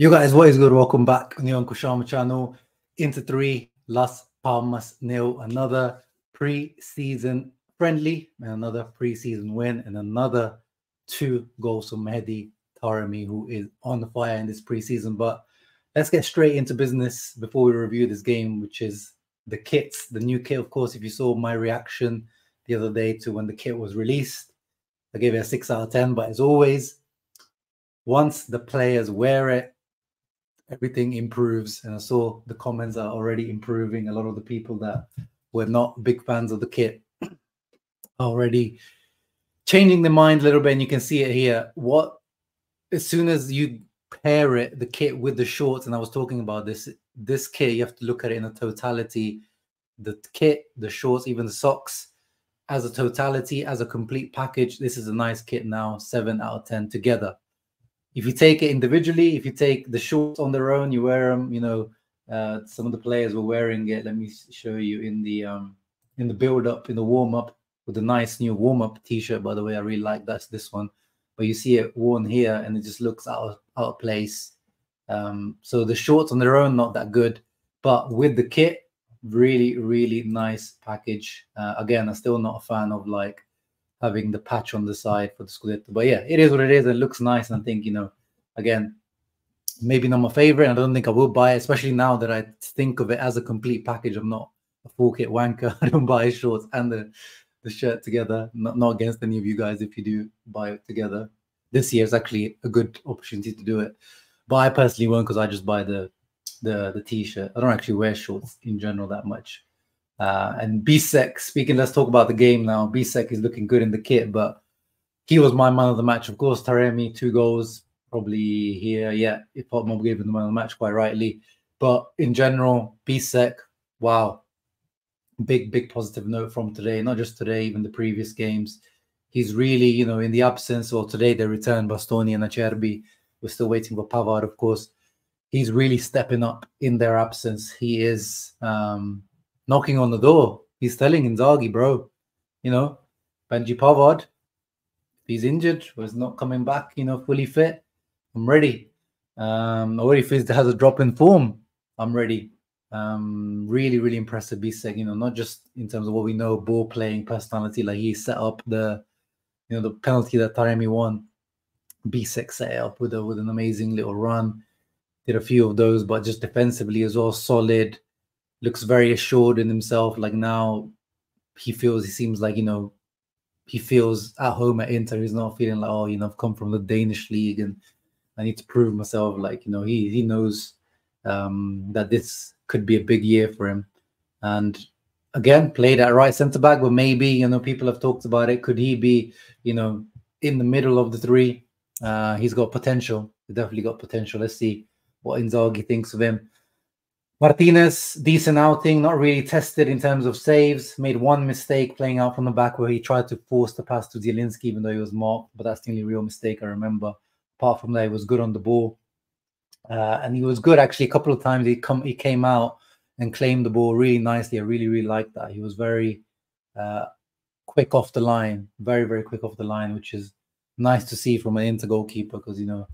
You guys, what is good? Welcome back on the Uncle Sharma channel. Inter three, Las Palmas nil. Another pre-season friendly and another pre-season win and another two goals from Mehdi Taremi, who is on the fire in this pre-season. But let's get straight into business before we review this game, which is the kits, the new kit. Of course, if you saw my reaction the other day to when the kit was released, I gave it a six out of ten. But as always, once the players wear it everything improves. And I saw the comments are already improving. A lot of the people that were not big fans of the kit already changing their mind a little bit. And you can see it here. What as soon as you pair it, the kit with the shorts, and I was talking about this, this kit, you have to look at it in a totality. The kit, the shorts, even the socks, as a totality, as a complete package. This is a nice kit now, seven out of ten together if you take it individually, if you take the shorts on their own, you wear them. You know, uh, some of the players were wearing it. Let me show you in the um, in the build up, in the warm up, with a nice new warm up T-shirt. By the way, I really like that's this one. But you see it worn here, and it just looks out of, out of place. Um, so the shorts on their own not that good, but with the kit, really really nice package. Uh, again, I'm still not a fan of like having the patch on the side for the Scudetto. But yeah, it is what it is. It looks nice. And I think, you know, again, maybe not my favorite. I don't think I will buy it, especially now that I think of it as a complete package. I'm not a full kit wanker. I don't buy shorts and the, the shirt together. Not, not against any of you guys if you do buy it together. This year is actually a good opportunity to do it. But I personally won't because I just buy the the the t-shirt. I don't actually wear shorts in general that much. Uh, and Bisseck, speaking, let's talk about the game now. Bisseck is looking good in the kit, but he was my man of the match. Of course, Taremi, two goals, probably here. Yeah, if FotMob gave him the man of the match quite rightly. But in general, Bisseck, wow. Big, big positive note from today. Not just today, even the previous games. He's really, you know, in the absence, or today they returned Bastoni and Acerbi. We're still waiting for Pavard, of course. He's really stepping up in their absence. He is um, knocking on the door. He's telling Inzaghi, bro, you know, Benji Pavard, he's injured is not coming back, you know, fully fit, I'm ready. Um, or if he has a drop in form, I'm ready. Um, really, really impressive Bisseck, you know, not just in terms of what we know, ball playing personality, like he set up the, you know, the penalty that Taremi won. Bisseck set up with a with an amazing little run. Did a few of those, but just defensively as well, solid looks very assured in himself. Like now, he feels he seems like you know he feels at home at Inter. He's not feeling like oh you know I've come from the Danish league and I need to prove myself. Like you know he he knows um, that this could be a big year for him. And again, played at right centre back, but maybe you know people have talked about it. Could he be you know in the middle of the three? Uh, he's got potential. He definitely got potential. Let's see what Inzaghi thinks of him. Martinez, decent outing, not really tested in terms of saves. Made one mistake playing out from the back where he tried to force the pass to Zielinski, even though he was marked. But that's the only real mistake I remember. Apart from that, he was good on the ball, uh, and he was good actually. A couple of times he come, he came out and claimed the ball really nicely. I really, really liked that. He was very uh, quick off the line, very, very quick off the line, which is nice to see from an inter goalkeeper because you know,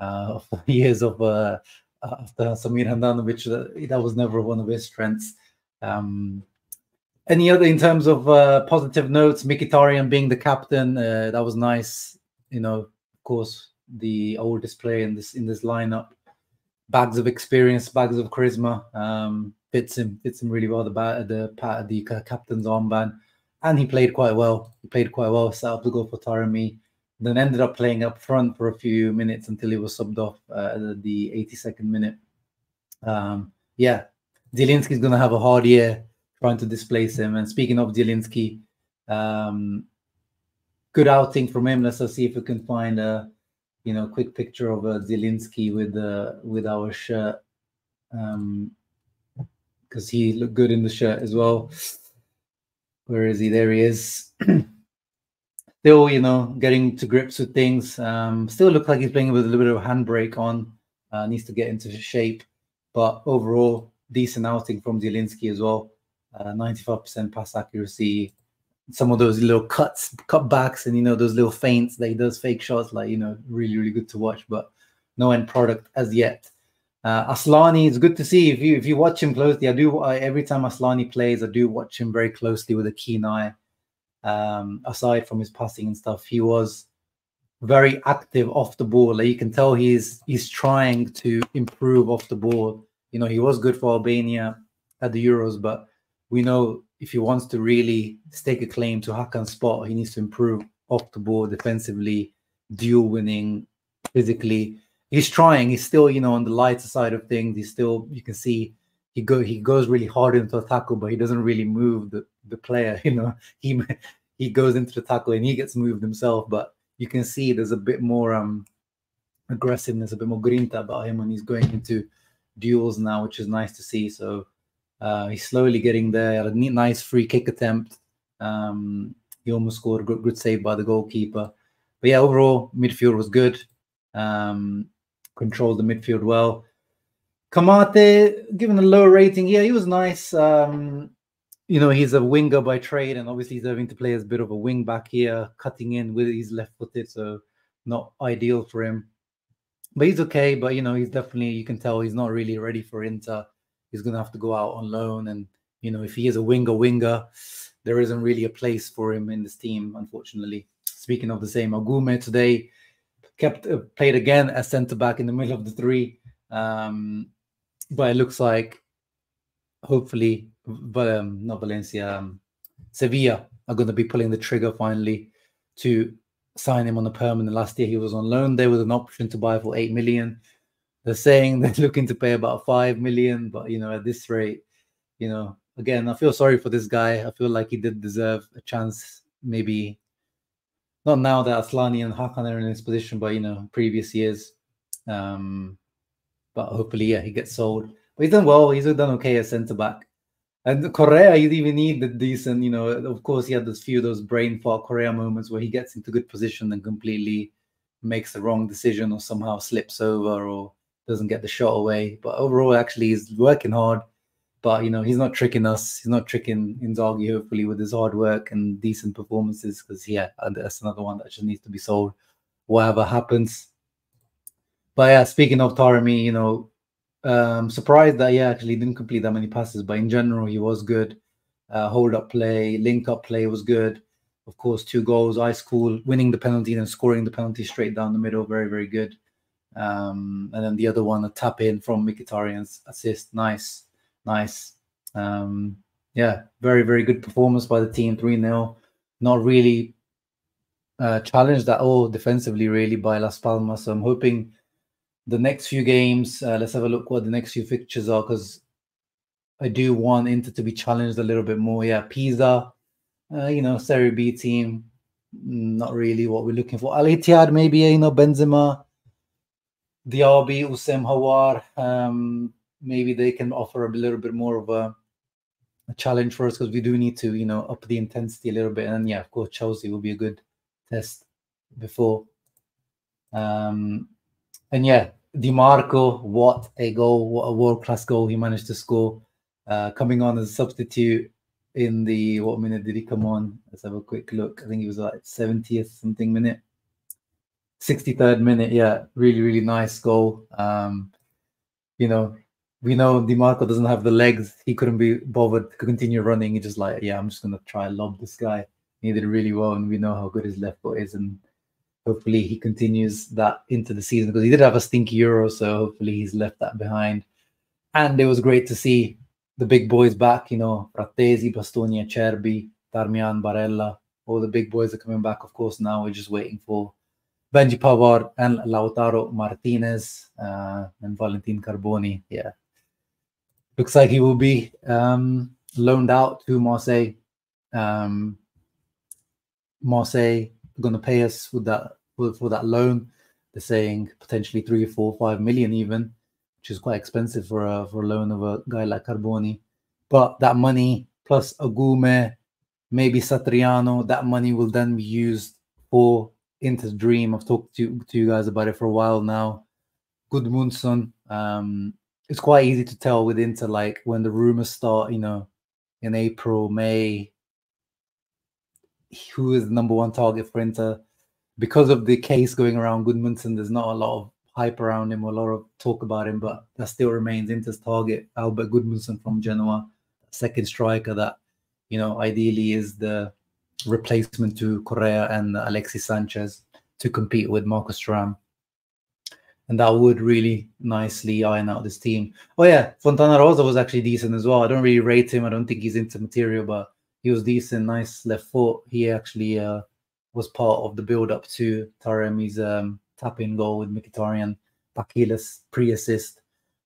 uh, years of uh, after Samir Handanovic. That, that was never one of his strengths. Um, any other in terms of uh, positive notes? Mkhitaryan being the captain, uh, that was nice. You know, of course, the oldest player in this in this lineup. Bags of experience, bags of charisma. Um, fits him, fits him really well. The the the captain's armband, and he played quite well. He played quite well. Set up the goal for Taremi then ended up playing up front for a few minutes until he was subbed off uh, at the 82nd minute. Um, yeah, Zielinski's going to have a hard year trying to displace him. And speaking of Zielinski, um, good outing from him. Let's see if we can find a you know quick picture of uh, Zielinski with uh, with our shirt because um, he looked good in the shirt as well. Where is he? There he is. still, you know, getting to grips with things. Um, still looks like he's playing with a little bit of a handbrake on. Uh, needs to get into shape, but overall, decent outing from Zielinski as well. Uh, 95% pass accuracy. Some of those little cuts, cutbacks, and you know those little feints that he does, fake shots, like you know, really, really good to watch. But no end product as yet. Uh, Aslani, it's good to see if you if you watch him closely. I do I, every time Aslani plays, I do watch him very closely with a keen eye. Um, aside from his passing and stuff, he was very active off the ball. Like you can tell he's he's trying to improve off the ball. You know, he was good for Albania at the Euros, but we know if he wants to really stake a claim to Hakan's spot, he needs to improve off the ball defensively, duel winning, physically. He's trying. He's still, you know, on the lighter side of things. He's still, you can see, he go he goes really hard into a tackle, but he doesn't really move the, the player. You know, he he goes into the tackle and he gets moved himself, but you can see there's a bit more um aggressiveness, a bit more grinta about him when he's going into duels now, which is nice to see. So uh, he's slowly getting there. A nice free kick attempt. Um, he almost scored a good, good save by the goalkeeper. But yeah, overall, midfield was good. Um, controlled the midfield well. Kamate, given a low rating, yeah, he was nice. Um, you know, he's a winger by trade, and obviously he's having to play as a bit of a wing back here, cutting in with his left footed, so not ideal for him. But he's okay. But you know, he's definitely you can tell he's not really ready for Inter he's going to have to go out on loan. And, you know, if he is a winger winger, there isn't really a place for him in this team, unfortunately. Speaking of the same, Agoumé today kept uh, played again as centre back in the middle of the three. Um, but it looks like hopefully, but um, not Valencia, um, Sevilla are going to be pulling the trigger finally to sign him on a permanent. Last year he was on loan there was an option to buy for eight million they're saying they're looking to pay about five million, but you know, at this rate, you know, again, I feel sorry for this guy. I feel like he did deserve a chance, maybe not now that Aslani and Hakan are in this position, but you know, previous years. Um, but hopefully, yeah, he gets sold. But he's done well. He's done okay as centre back. And Correa, you even need the decent, you know. Of course, he had those few those brain fart Correa moments where he gets into good position and completely makes the wrong decision or somehow slips over or doesn't get the shot away. But overall, actually, he's working hard. But you know, he's not tricking us. He's not tricking Inzaghi. Hopefully, with his hard work and decent performances, because yeah, that's another one that just needs to be sold. Whatever happens. But yeah, speaking of Taremi, you know, um, surprised that yeah, actually didn't complete that many passes. But in general, he was good. Uh, hold up play, link up play was good. Of course, two goals, ice cool, winning the penalty and scoring the penalty straight down the middle, very very good. Um, and then the other one, a tap in from Mkhitaryan's assist. Nice, nice. Um, yeah, very, very good performance by the team. 3 0. Not really uh, challenged at all defensively, really, by Las Palmas. So I'm hoping the next few games, uh, let's have a look what the next few fixtures are because I do want Inter to be challenged a little bit more. Yeah, Pisa, uh, you know, Serie B team, not really what we're looking for. Al Ittihad, maybe, you know, Benzema Diaby, Houssem Aouar, um, maybe they can offer a little bit more of a, a challenge for us because we do need to, you know, up the intensity a little bit. And yeah, of course, Chelsea will be a good test before. Um, and yeah, Dimarco, what a goal, what a world class goal he managed to score. Uh, coming on as a substitute in the what minute did he come on? Let's have a quick look. I think he was like 70th something minute. 63rd minute, yeah, really, really nice goal. Um, you know, we know Dimarco doesn't have the legs. He couldn't be bothered to continue running. He just like, yeah, I'm just gonna try lob this guy. He did really well, and we know how good his left foot is, and hopefully he continues that into the season because he did have a stinky Euro, so hopefully he's left that behind. And it was great to see the big boys back. You know, Frattesi, Bastoni, Acerbi, Darmian, Barella, all the big boys are coming back. Of course, now we're just waiting for Benji Pavard and Lautaro Martinez uh, and Valentin Carboni. Yeah. Looks like he will be um, loaned out to Marseille. Um, Marseille going to pay us with that for, for that loan. They're saying potentially three, four, five million even, which is quite expensive for a for a loan of a guy like Carboni. But that money plus Agoumé, maybe Satriano, that money will then be used for Inter dream. I've talked to, to you guys about it for a while now. Gudmundsson. Um, it's quite easy to tell with Inter, like when the rumors start, you know, in April, May, who is the number one target for Inter. Because of the case going around Gudmundsson, there's not a lot of hype around him, a lot of talk about him, but that still remains Inter's target. Albert Gudmundsson from Genoa, second striker that, you know, ideally is the replacement to Correa and Alexis Sanchez to compete with Marcus Thuram. And that would really nicely iron out this team. Oh yeah, Fontanarosa was actually decent as well. I don't really rate him. I don't think he's Inter material, but he was decent, nice left foot. He actually uh, was part of the build up to Taremi's um, tap in goal with Mkhitaryan. Bakila's pre assist.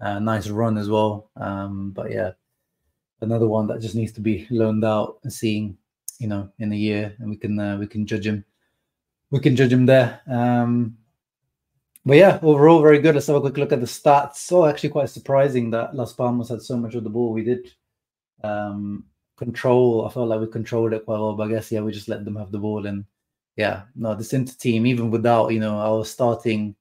Uh, nice run as well. Um, but yeah, another one that just needs to be loaned out and seeing, you know, in a year, and we can uh, we can judge him. We can judge him there. Um, but yeah, overall very good. Let's have a quick look at the stats. So actually quite surprising that Las Palmas had so much of the ball. We did um, control. I felt like we controlled it quite well, but I guess yeah, we just let them have the ball. And yeah, no, the center team, even without you know our starting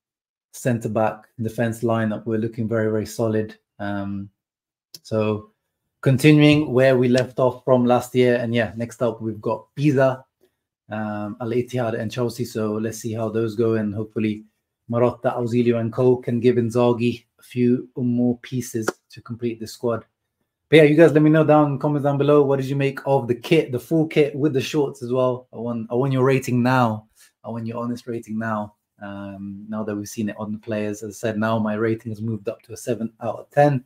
centre back defense lineup, we're looking very very solid. Um, so continuing where we left off from last year, and yeah, next up we've got Pisa, um, Al and Chelsea. So let's see how those go, and hopefully Marotta, Ausilio, and Co can give Inzaghi a few more pieces to complete the squad. But yeah, you guys let me know down comments down below. What did you make of the kit, the full kit with the shorts as well? I want I want your rating now. I want your honest rating now. Um, now that we've seen it on the players, as I said, now my rating has moved up to a seven out of ten.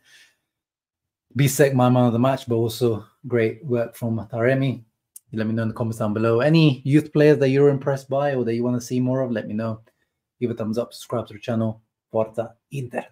Be Bisseck, my man of the match, but also great work from Taremi. Let me know in the comments down below. Any youth players that you're impressed by or that you want to see more of, let me know give a thumbs up, subscribe to the channel. Forza Inter.